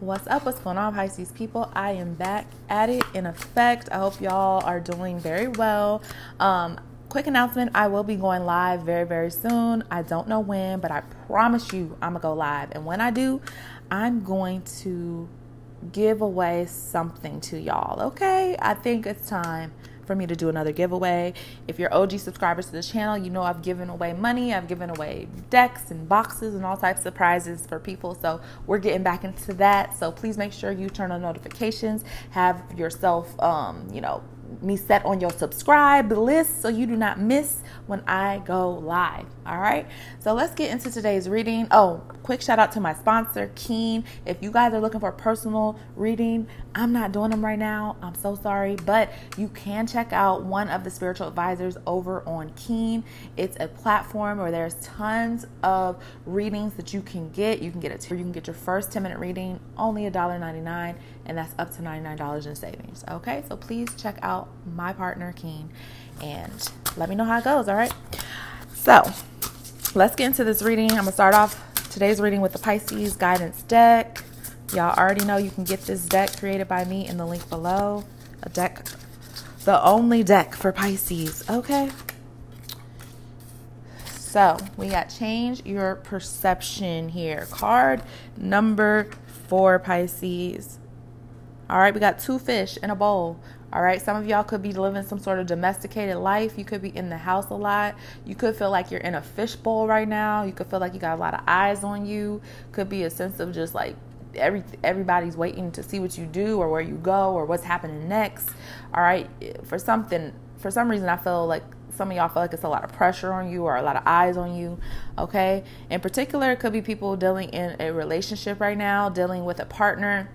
What's up? What's going on, Pisces people? I am back at it in effect. I hope y'all are doing very well. Um, quick announcement I will be going live very, very soon. I don't know when, but I promise you I'm gonna go live. And when I do, I'm going to give away something to y'all, okay? I think it's time for me to do another giveaway. If you're OG subscribers to the channel, you know I've given away money, I've given away decks and boxes and all types of prizes for people. So we're getting back into that. So please make sure you turn on notifications, have yourself, um, you know, me set on your subscribe list so you do not miss when I go live. All right. So let's get into today's reading. Oh, quick shout out to my sponsor, Keen. If you guys are looking for personal reading, I'm not doing them right now. I'm so sorry, but you can check out one of the spiritual advisors over on Keen. It's a platform where there's tons of readings that you can get. You can get it. You can get your first 10 minute reading only $1.99, and that's up to $99 in savings. Okay. So please check out my partner, Keen, and let me know how it goes. All right. So let's get into this reading. I'm going to start off today's reading with the Pisces guidance deck. Y'all already know you can get this deck created by me in the link below. A deck, the only deck for Pisces. Okay. So we got change your perception here. Card number four, Pisces. All right, we got two fish in a bowl. All right, some of y'all could be living some sort of domesticated life. You could be in the house a lot. You could feel like you're in a fishbowl right now. You could feel like you got a lot of eyes on you. Could be a sense of just like every everybody's waiting to see what you do or where you go or what's happening next. All right, for something, for some reason, I feel like some of y'all feel like it's a lot of pressure on you or a lot of eyes on you. Okay, in particular, it could be people dealing in a relationship right now, dealing with a partner,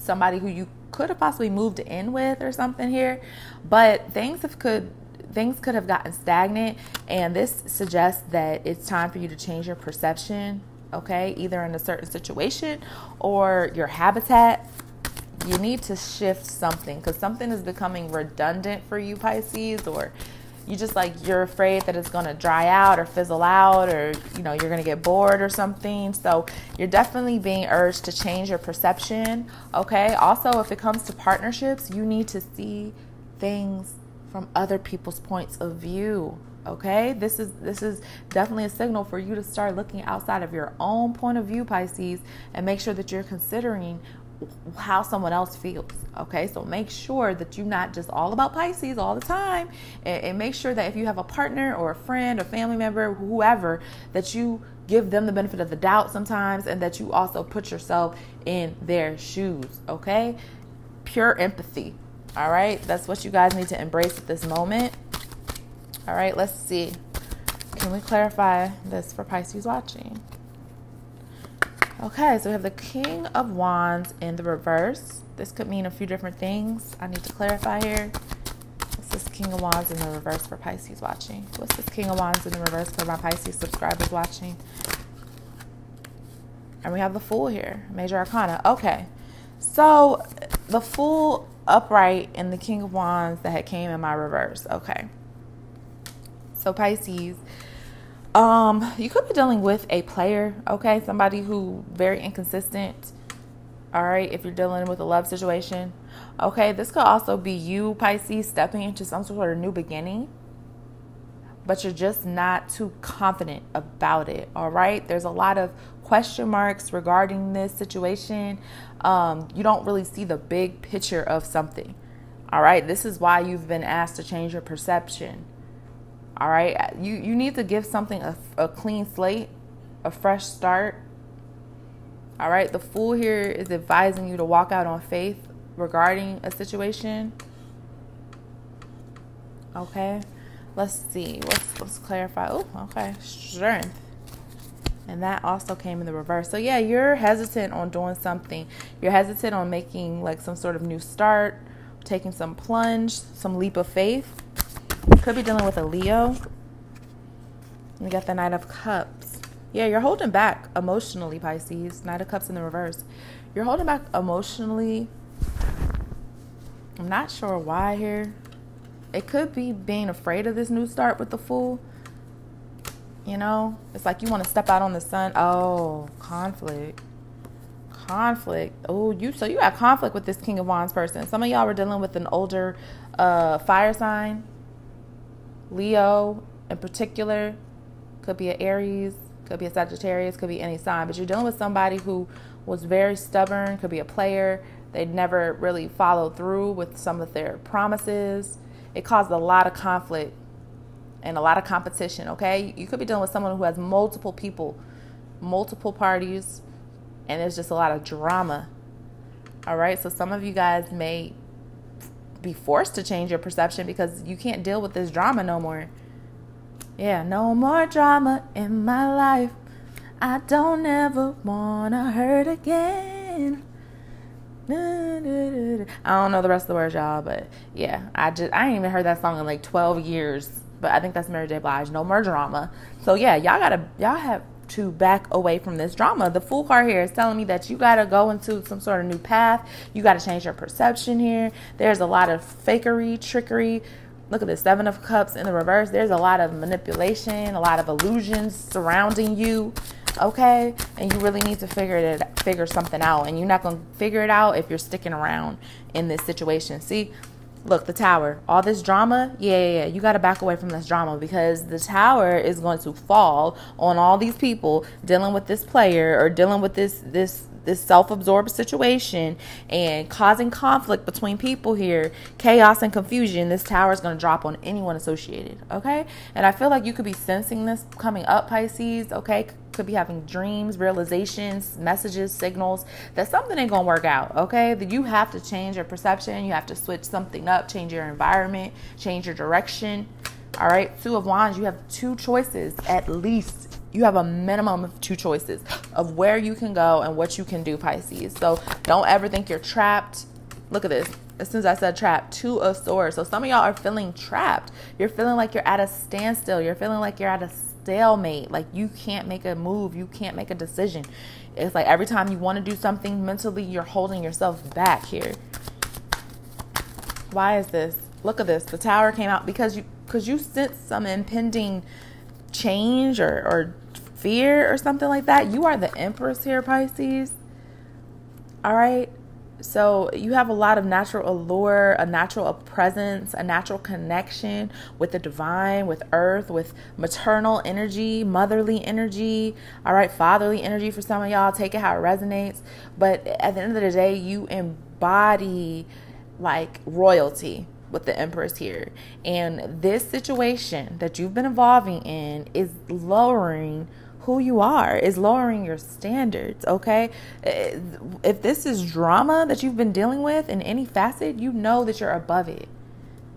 somebody who you could have possibly moved in with or something here, but things have could things could have gotten stagnant and this suggests that it's time for you to change your perception, okay? Either in a certain situation or your habitat. You need to shift something cuz something is becoming redundant for you Pisces or you just like you're afraid that it's going to dry out or fizzle out or you know you're going to get bored or something. So you're definitely being urged to change your perception okay? Also if it comes to partnerships you need to see things from other people's points of view okay? This is this is definitely a signal for you to start looking outside of your own point of view pisces and make sure that you're considering how someone else feels. Okay, so make sure that you're not just all about Pisces all the time, and, and, make sure that if you have a partner or a friend or family member, whoever, that you give them the benefit of the doubt sometimes, and that you also put yourself in their shoes. Okay, pure empathy. All right, that's what you guys need to embrace at this moment. All right, let's see. Can we clarify this for Pisces watching? Okay, so we have the King of Wands in the reverse. This could mean a few different things. I need to clarify here. What's this King of Wands in the reverse for Pisces watching? What's this King of Wands in the reverse for my Pisces subscribers watching? And we have the Fool here, Major Arcana. Okay, so the Fool upright and the King of Wands that had came in my reverse. Okay, so Pisces um, you could be dealing with a player, okay? Somebody who very inconsistent. All right, if you're dealing with a love situation. Okay, this could also be you, Pisces, stepping into some sort of new beginning. But you're just not too confident about it. All right. There's a lot of question marks regarding this situation. Um, you don't really see the big picture of something. All right. This is why you've been asked to change your perception all right. You, you need to give something a, a clean slate, a fresh start. All right. The fool here is advising you to walk out on faith regarding a situation. Okay. Let's see. Let's let's clarify. Oh, okay. Strength. And that also came in the reverse. So yeah, you're hesitant on doing something. You're hesitant on making like some sort of new start, taking some plunge, some leap of faith. Could be dealing with a Leo. We got the Knight of Cups. Yeah, you're holding back emotionally, Pisces. Knight of Cups in the reverse. You're holding back emotionally. I'm not sure why here. It could be being afraid of this new start with the Fool. You know, it's like you want to step out on the sun. Oh, conflict. conflict. Oh, you so you got conflict with this King of Wands person. Some of y'all were dealing with an older uh, fire sign, Leo in particular, could be an Aries, could be a Sagittarius, could be any sign. But you're dealing with somebody who was very stubborn, could be a player. They never really followed through with some of their promises. It caused a lot of conflict and a lot of competition. Okay, you could be dealing with someone who has multiple people, multiple parties and there's just a lot of drama. All right, so some of you guys may be forced to change your perception because you can't deal with this drama no more. Yeah, no more drama in my life. I don't ever wanna hurt again. I don't know the rest of the words, y'all, but yeah, I just I ain't even heard that song in like 12 years. But I think that's Mary J. Blige. No more drama. So yeah, y'all gotta y'all have to back away from this drama. The fool card here is telling me that you got to go into some sort of new path. You got to change your perception here. There's a lot of fakery, trickery. Look at the Seven of Cups in the reverse. There's a lot of manipulation, a lot of illusions surrounding you. Okay, and you really need to figure it figure something out, and you're not gonna figure it out if you're sticking around in this situation. See, look the tower. All this drama yeah, yeah, yeah. you got to back away from this drama because the tower is going to fall on all these people dealing with this player or dealing with this this this self-absorbed situation and causing conflict between people here chaos and confusion. This tower is going to drop on anyone associated okay? And i feel like you could be sensing this coming up pisces okay could be having dreams, realizations, messages, signals that something ain't gonna work out, okay? That you have to change your perception, you have to switch something up, change your environment, change your direction. All right, Two of Wands, you have two choices at least. You have a minimum of two choices of where you can go and what you can do, Pisces. So don't ever think you're trapped. Look at this. As soon as I said trapped, two of swords. So some of y'all are feeling trapped. You're feeling like you're at a standstill. You're feeling like you're at a stalemate. Like you can't make a move, you can't make a decision. It's like every time you want to do something mentally, you're holding yourself back here. Why is this? Look at this. The tower came out because you because you sense some impending change or, or fear or something like that. You are the empress here, Pisces. All right. So you have a lot of natural allure, a natural presence, a natural connection with the divine, with earth, with maternal energy, motherly energy, all right, fatherly energy for some of y'all. Take it how it resonates. But at the end of the day, you embody like royalty with the Empress here. And this situation that you've been evolving in is lowering who you are is lowering your standards okay? If this is drama that you've been dealing with in any facet you know that you're above it.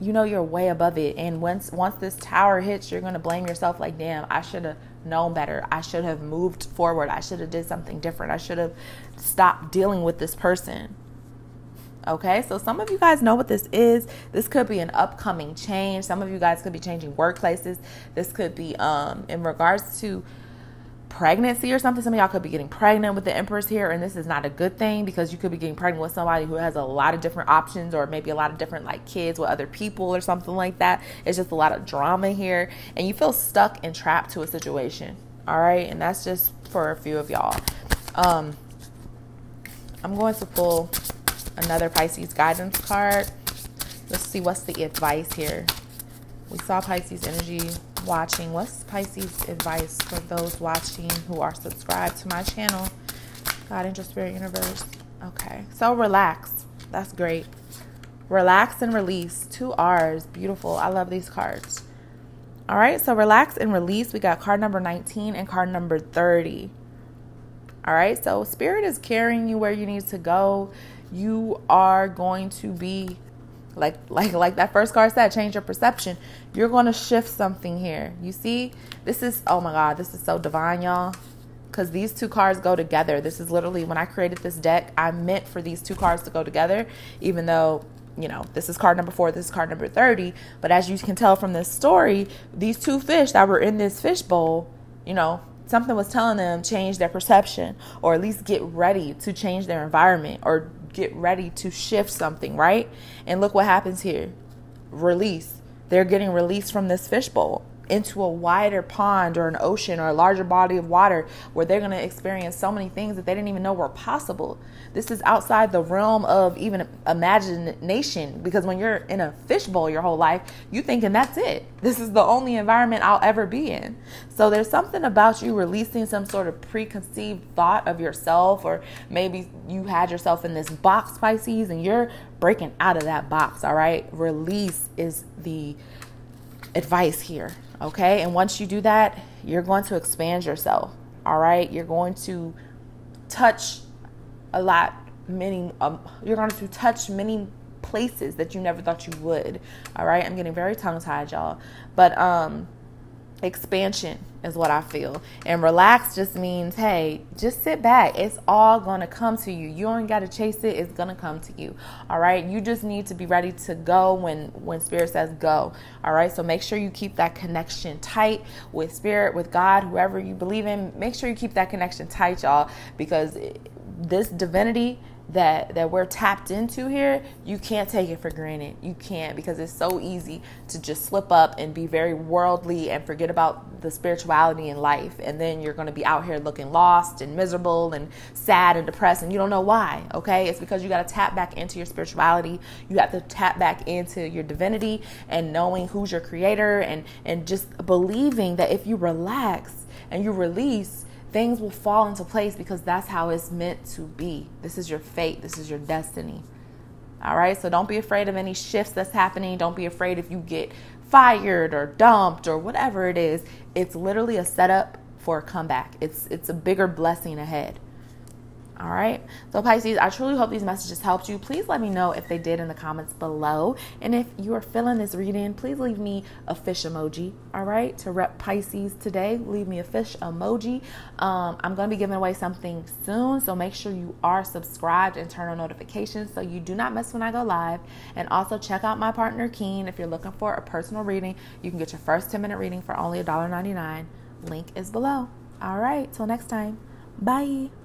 You know you're way above it. And once once this tower hits you're going to blame yourself like damn i should have known better. I should have moved forward. I should have did something different. I should have stopped dealing with this person. Okay, so some of you guys know what this is. This could be an upcoming change. Some of you guys could be changing workplaces. This could be um, in regards to pregnancy or something. Some of y'all could be getting pregnant with the Empress here, and this is not a good thing because you could be getting pregnant with somebody who has a lot of different options or maybe a lot of different like kids with other people or something like that. It's just a lot of drama here, and you feel stuck and trapped to a situation. All right, and that's just for a few of y'all. Um, I'm going to pull another Pisces guidance card. Let's see what's the advice here. We saw Pisces energy watching. What's Pisces advice for those watching who are subscribed to my channel? God, Angel, Spirit, Universe. Okay, so relax. That's great. Relax and release. Two R's. Beautiful. I love these cards. All right, so relax and release. We got card number 19 and card number 30. All right, so Spirit is carrying you where you need to go. You are going to be like like like that first card said change your perception. You're going to shift something here. You see? This is oh my god this is so divine y'all. Because these two cards go together. This is literally when i created this deck i meant for these two cards to go together even though you know this is card number four this is card number 30 but as you can tell from this story these two fish that were in this fish bowl you know something was telling them change their perception or at least get ready to change their environment or get ready to shift something, right? And look what happens here release. They're getting released from this fishbowl. Into a wider pond or an ocean or a larger body of water where they're going to experience so many things that they didn't even know were possible. This is outside the realm of even imagination because when you're in a fishbowl your whole life, you thinking that's it. This is the only environment I'll ever be in. So there's something about you releasing some sort of preconceived thought of yourself or maybe you had yourself in this box Pisces and you're breaking out of that box, all right? Release is the advice here. Okay. And once you do that, you're going to expand yourself. All right. You're going to touch a lot, many, um, you're going to touch many places that you never thought you would. All right. I'm getting very tongue tied, y'all. But, um, expansion is what I feel. And relax just means, hey, just sit back. It's all to come to you. You ain't got to chase it. It's to come to you. All right? You just need to be ready to go when when spirit says go. All right? So make sure you keep that connection tight with spirit, with God, whoever you believe in. Make sure you keep that connection tight, y'all, because this divinity that that we're tapped into here, you can't take it for granted. You can't because it's so easy to just slip up and be very worldly and forget about the spirituality in life. And then you're going to be out here looking lost and miserable and sad and depressed and you don't know why, okay? It's because you got to tap back into your spirituality. You have to tap back into your divinity and knowing who's your creator and and just believing that if you relax and you release things will fall into place because that's how it's meant to be. This is your fate, this is your destiny. All right, so don't be afraid of any shifts that's happening. Don't be afraid if you get fired or dumped or whatever it is. It's literally a setup for a comeback. It's it's a bigger blessing ahead. All right. So, Pisces, I truly hope these messages helped you. Please let me know if they did in the comments below. And if you are feeling this reading, please leave me a fish emoji. All right. To rep Pisces today, leave me a fish emoji. Um, I'm going to be giving away something soon. So, make sure you are subscribed and turn on notifications so you do not miss when I go live. And also, check out my partner, Keen. If you're looking for a personal reading, you can get your first 10 minute reading for only $1.99. Link is below. All right. Till next time. Bye.